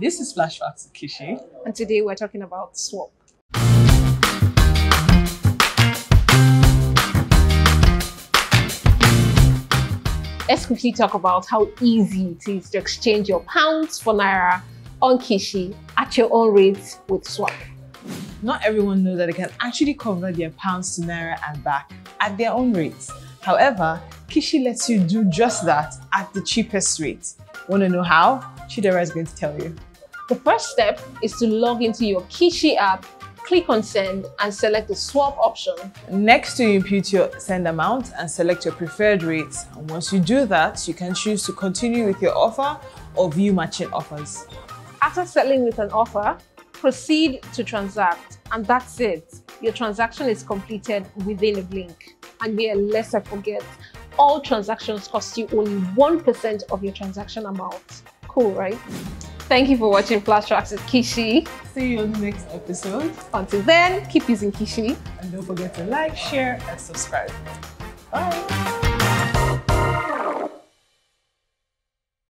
This is Flash Facts to Kyshi. And today we're talking about swap. Let's quickly talk about how easy it is to exchange your pounds for naira on Kyshi at your own rates with swap. Not everyone knows that they can actually convert their pounds to naira and back at their own rates. However, Kyshi lets you do just that at the cheapest rate. Want to know how? Chidera is going to tell you. The first step is to log into your Kyshi app, click on send and select the swap option. Next, you input your send amount and select your preferred rates. And once you do that, you can choose to continue with your offer or view matching offers. After settling with an offer, proceed to transact and that's it. Your transaction is completed within a blink. And here, lest I forget, all transactions cost you only 1% of your transaction amount. Cool, right? Thank you for watching Flash Facts with Kyshi. See you on the next episode. Until then, keep using Kyshi. And don't forget to like, share, and subscribe.